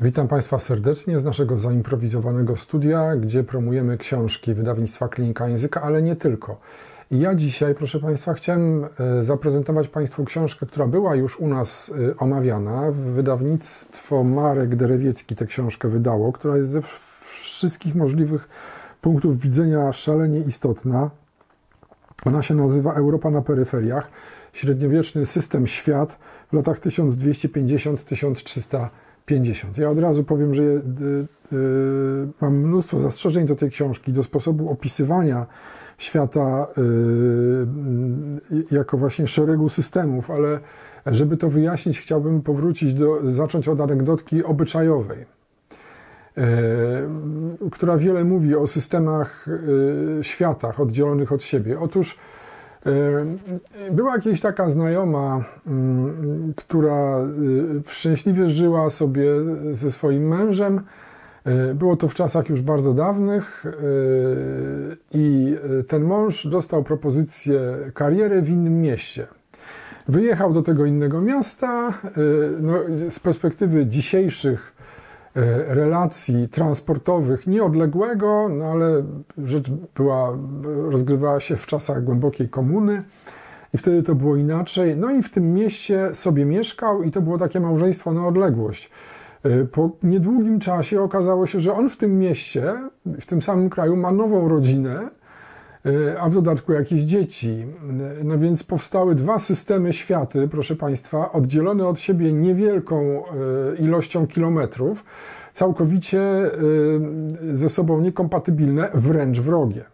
Witam Państwa serdecznie z naszego zaimprowizowanego studia, gdzie promujemy książki wydawnictwa Klinika Języka, ale nie tylko. I ja dzisiaj, proszę Państwa, chciałem e, zaprezentować Państwu książkę, która była już u nas e, omawiana. Wydawnictwo Marek Derewiecki tę książkę wydało, która jest ze wszystkich możliwych punktów widzenia szalenie istotna. Ona się nazywa Europa na peryferiach. Średniowieczny system świat w latach 1250-1350. 50. Ja od razu powiem, że y, y, mam mnóstwo zastrzeżeń do tej książki, do sposobu opisywania świata y, jako właśnie szeregu systemów, ale żeby to wyjaśnić, chciałbym powrócić do, zacząć od anegdotki obyczajowej, która wiele mówi o systemach światach oddzielonych od siebie. Otóż była jakaś taka znajoma, która y, szczęśliwie żyła sobie ze swoim mężem. Y, było to w czasach już bardzo dawnych y, i ten mąż dostał propozycję kariery w innym mieście. Wyjechał do tego innego miasta. No, z perspektywy dzisiejszych E, relacji transportowych nieodległego, no ale rzecz była, rozgrywała się w czasach głębokiej komuny i wtedy to było inaczej. No i w tym mieście sobie mieszkał i to było takie małżeństwo na odległość. E, po niedługim czasie okazało się, że on w tym mieście, w tym samym kraju ma nową rodzinę, E, a w dodatku jakieś dzieci. E, no więc powstały dwa systemy światy, proszę Państwa, oddzielone od siebie niewielką e, ilością kilometrów, całkowicie ze sobą niekompatybilne, wręcz wrogie.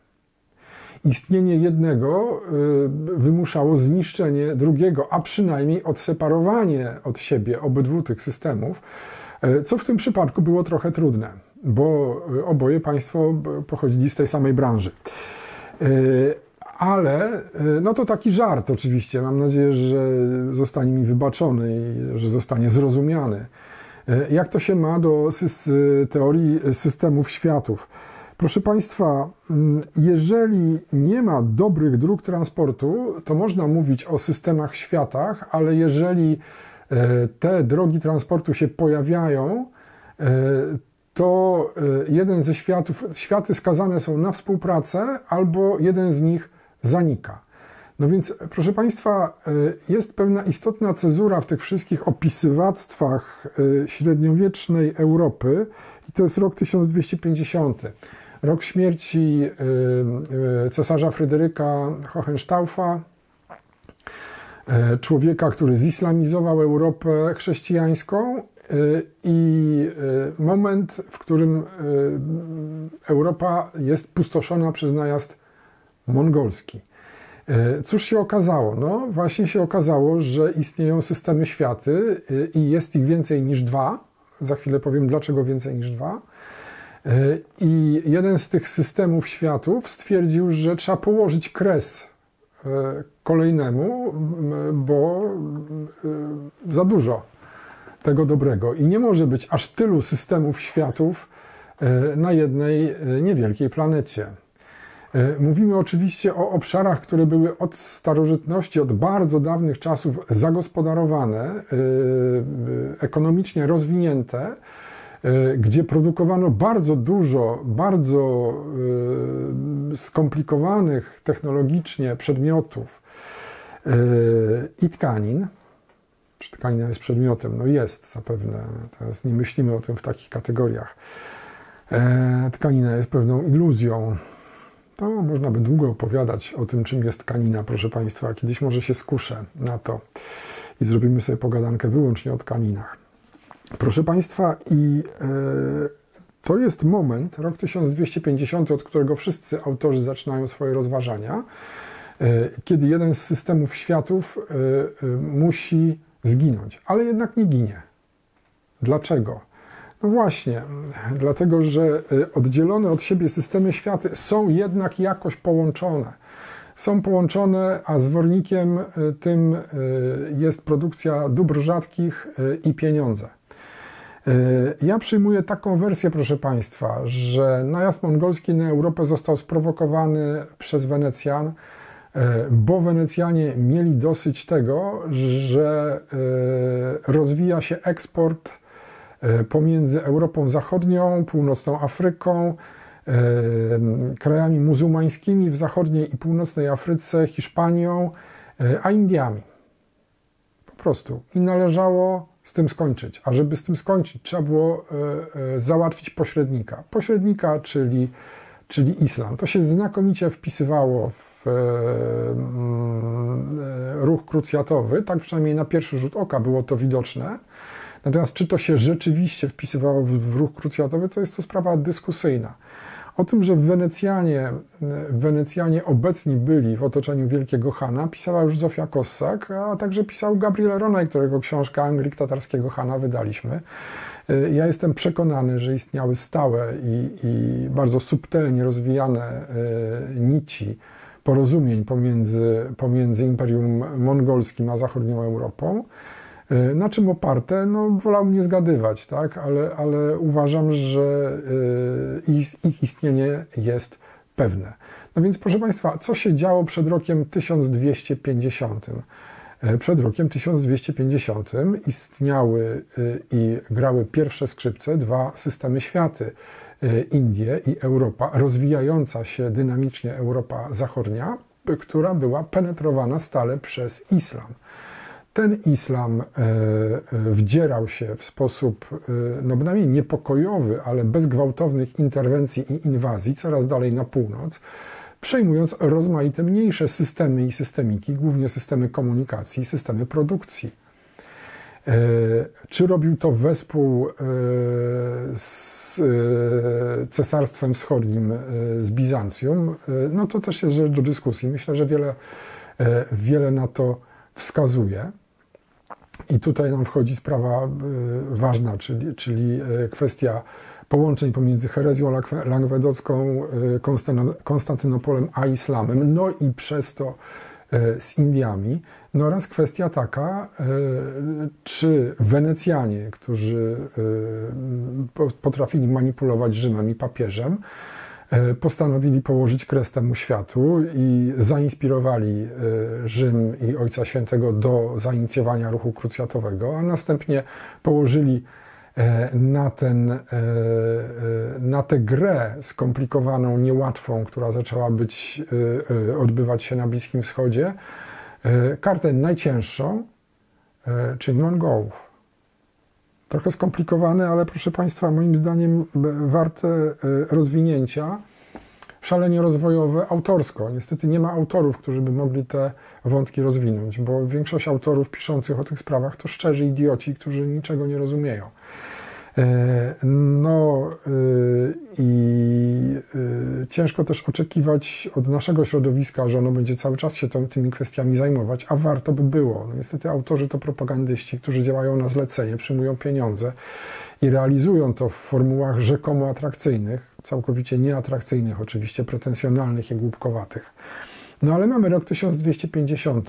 Istnienie jednego wymuszało zniszczenie drugiego, a przynajmniej odseparowanie od siebie obydwu tych systemów, co w tym przypadku było trochę trudne, bo oboje państwo pochodzili z tej samej branży. E, ale e, no to taki żart oczywiście. Mam nadzieję, że zostanie mi wybaczony i że zostanie zrozumiany. E, jak to się ma do teorii systemów światów? Proszę Państwa, jeżeli nie ma dobrych dróg transportu, to można mówić o systemach światach, ale jeżeli te drogi transportu się pojawiają, to e, jeden ze światów, światy skazane są na współpracę, albo jeden z nich zanika. No więc, proszę Państwa, e, jest pewna istotna cezura w tych wszystkich opisywactwach e, średniowiecznej Europy i to jest rok 1250. Rok śmierci cesarza Fryderyka Hohenstaufa, człowieka, który zislamizował Europę chrześcijańską i e, moment, w którym e, Europa jest pustoszona przez najazd mongolski. E, cóż się okazało? No, właśnie się okazało, że istnieją systemy światy i jest ich więcej niż dwa. Za chwilę powiem, dlaczego więcej niż dwa. I jeden z tych systemów światów stwierdził, że trzeba położyć kres kolejnemu, bo za dużo tego dobrego. I nie może być aż tylu systemów światów e, na jednej e, niewielkiej planecie. E, mówimy oczywiście o obszarach, które były od starożytności, od bardzo dawnych czasów zagospodarowane, ekonomicznie rozwinięte, gdzie produkowano bardzo dużo, bardzo skomplikowanych technologicznie przedmiotów i tkanin. Czy tkanina jest przedmiotem? No jest zapewne. Teraz nie myślimy o tym w takich kategoriach. E, tkanina jest pewną iluzją. To można by długo opowiadać o tym, czym jest tkanina, proszę Państwa. Kiedyś może się skuszę na to i zrobimy sobie pogadankę wyłącznie o tkaninach. Proszę Państwa, i e, to jest moment, rok 1250, od którego wszyscy autorzy zaczynają swoje rozważania, e, kiedy jeden z systemów światów e, e musi zginąć, ale jednak nie ginie. Dlaczego? No właśnie, dlatego że y, oddzielone od siebie systemy światy są jednak jakoś połączone. Są połączone, a zwornikiem y, tym y, jest produkcja dóbr rzadkich i pieniądze. Ja przyjmuję taką wersję, proszę Państwa, że najazd mongolski na Europę został sprowokowany przez Wenecjan bo Wenecjanie mieli dosyć tego, że e, rozwija się eksport pomiędzy Europą Zachodnią, północną Afryką, krajami muzułmańskimi w zachodniej i północnej Afryce, Hiszpanią, a Indiami. Po prostu. I należało z tym skończyć. A żeby z tym skończyć, trzeba było załatwić pośrednika. Pośrednika, czyli czyli islam. To się znakomicie wpisywało w e, mm, e, ruch krucjatowy, tak przynajmniej na pierwszy rzut oka było to widoczne. Natomiast czy to się rzeczywiście wpisywało w ruch krucjatowy, to jest to sprawa dyskusyjna. O tym, że Wenecjanie, Wenecjanie obecni byli w otoczeniu Wielkiego Hana, pisała już Zofia Kossak, a także pisał Gabriel Ronay, którego książka Anglik Tatarskiego Hana wydaliśmy. Y, ja jestem przekonany, że istniały stałe i, i bardzo subtelnie rozwijane nici porozumień pomiędzy, pomiędzy Imperium Mongolskim a zachodnią Europą. Y, na czym oparte? No, wolałbym nie zgadywać, tak? ale, ale uważam, że ich istnienie jest pewne. No więc, proszę Państwa, co się działo przed rokiem 1250? E, przed rokiem 1250 istniały e, i grały pierwsze skrzypce dwa systemy światy. E, Indie i Europa, rozwijająca się dynamicznie Europa Zachodnia, która była penetrowana stale przez islam. Ten islam wdzierał się w sposób no bynajmniej niepokojowy, ale bez gwałtownych interwencji i inwazji coraz dalej na północ przejmując rozmaite mniejsze systemy i systemiki, głównie systemy komunikacji, systemy produkcji. E, czy robił to wespół e, z e, Cesarstwem Wschodnim, z Bizancjum? No to też jest rzecz do dyskusji. Myślę, że wiele, wiele na to wskazuje. I tutaj nam wchodzi sprawa ważna, czyli, czyli kwestia połączeń pomiędzy herezją langwedocką, Konstantynopolem a islamem, no i przez to z Indiami. No oraz kwestia taka, e, czy Wenecjanie, którzy potrafili manipulować Rzymem i papieżem, postanowili położyć kres temu światu i zainspirowali Rzym i Ojca Świętego do zainicjowania ruchu krucjatowego, a następnie położyli E, na, ten, e, e, na tę grę skomplikowaną, niełatwą, która zaczęła być, odbywać się na Bliskim Wschodzie, kartę najcięższą, czyli Mongołów. Trochę skomplikowane, ale proszę Państwa, moim zdaniem warte rozwinięcia szalenie rozwojowe autorsko. Niestety nie ma autorów, którzy by mogli te wątki rozwinąć, bo większość autorów piszących o tych sprawach to szczerzy idioci, którzy niczego nie rozumieją. E, no e, i e, ciężko też oczekiwać od naszego środowiska, że ono będzie cały czas się tymi kwestiami zajmować, a warto by było. No niestety autorzy to propagandyści, którzy działają na zlecenie, przyjmują pieniądze i realizują to w formułach rzekomo atrakcyjnych, całkowicie nieatrakcyjnych, oczywiście pretensjonalnych i głupkowatych. No ale mamy rok 1250,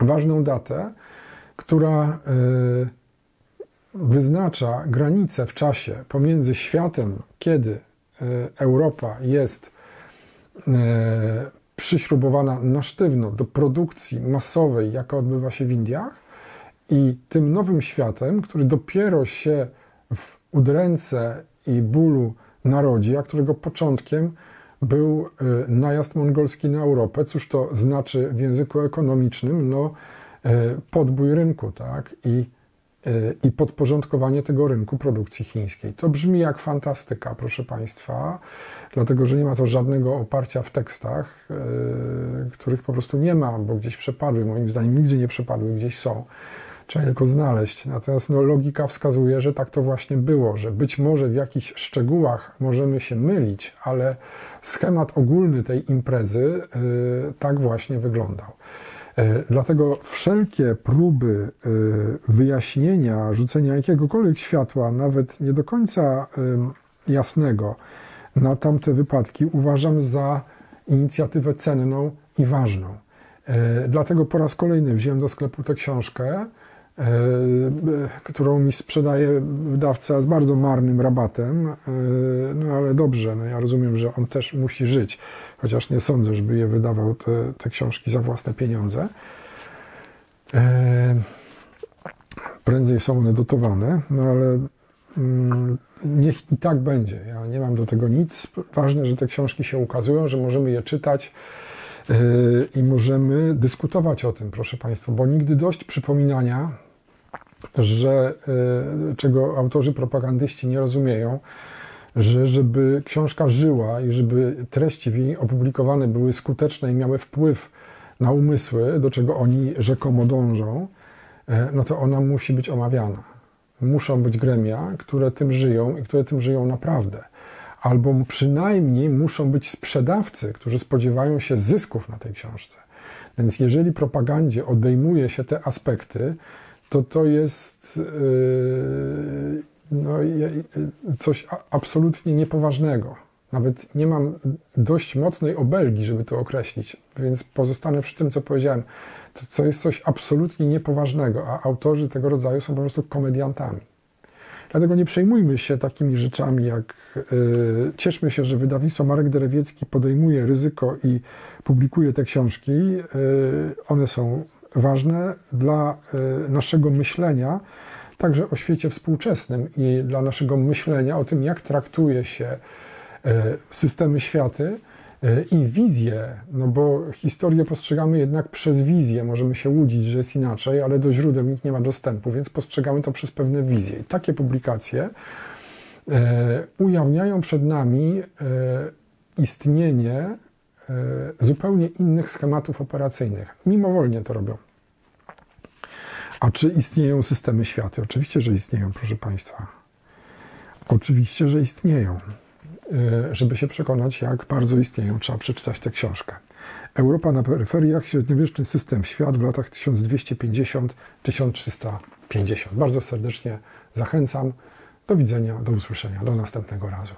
ważną datę, która wyznacza granicę w czasie pomiędzy światem, kiedy e, Europa jest e, przyśrubowana na sztywno do produkcji masowej, jaka odbywa się w Indiach, i tym nowym światem, który dopiero się w udręce i bólu narodzi, a którego początkiem był e, najazd mongolski na Europę. Cóż to znaczy w języku ekonomicznym? No, podbój rynku, tak? I i podporządkowanie tego rynku produkcji chińskiej. To brzmi jak fantastyka, proszę Państwa, dlatego że nie ma to żadnego oparcia w tekstach, y, których po prostu nie ma, bo gdzieś przepadły, moim zdaniem nigdzie nie przepadły, gdzieś są. Trzeba tylko znaleźć. Natomiast no, logika wskazuje, że tak to właśnie było, że być może w jakichś szczegółach możemy się mylić, ale schemat ogólny tej imprezy yy, tak właśnie wyglądał. E, dlatego wszelkie próby e, wyjaśnienia, rzucenia jakiegokolwiek światła, nawet nie do końca jasnego, na tamte wypadki uważam za inicjatywę cenną i ważną. E, dlatego po raz kolejny wziąłem do sklepu tę książkę którą mi sprzedaje wydawca z bardzo marnym rabatem. E, no ale dobrze, no ja rozumiem, że on też musi żyć, chociaż nie sądzę, żeby je wydawał te, te książki za własne pieniądze. E, prędzej są one dotowane, no ale mm, niech i tak będzie. Ja nie mam do tego nic. Ważne, że te książki się ukazują, że możemy je czytać i możemy dyskutować o tym, proszę Państwa, bo nigdy dość przypominania, że yy, czego autorzy propagandyści nie rozumieją, że żeby książka żyła i żeby treści w niej opublikowane były skuteczne i miały wpływ na umysły, do czego oni rzekomo dążą, e, no to ona musi być omawiana. Muszą być gremia, które tym żyją i które tym żyją naprawdę. Albo przynajmniej muszą być sprzedawcy, którzy spodziewają się zysków na tej książce. Więc jeżeli propagandzie odejmuje się te aspekty, to to jest yy, no, coś absolutnie niepoważnego. Nawet nie mam dość mocnej obelgi, żeby to określić, więc pozostanę przy tym, co powiedziałem. To, to jest coś absolutnie niepoważnego, a autorzy tego rodzaju są po prostu komediantami. Dlatego nie przejmujmy się takimi rzeczami, jak yy, cieszmy się, że wydawnictwo Marek Derewiecki podejmuje ryzyko i publikuje te książki. Yy, one są ważne dla yy, naszego myślenia, także o świecie współczesnym i dla naszego myślenia o tym, jak traktuje się E, systemy światy e, i wizję, no bo historię postrzegamy jednak przez wizję. Możemy się łudzić, że jest inaczej, ale do źródeł nikt nie ma dostępu, więc postrzegamy to przez pewne wizje. I takie publikacje ujawniają przed nami istnienie zupełnie innych schematów operacyjnych. Mimowolnie to robią. A czy istnieją systemy światy? Oczywiście, że istnieją, proszę Państwa. Oczywiście, że istnieją. E, żeby się przekonać, jak bardzo istnieją, trzeba przeczytać tę książkę. Europa na peryferiach, średniowieczny system świat w latach 1250-1350. Bardzo serdecznie zachęcam. Do widzenia, do usłyszenia, do następnego razu.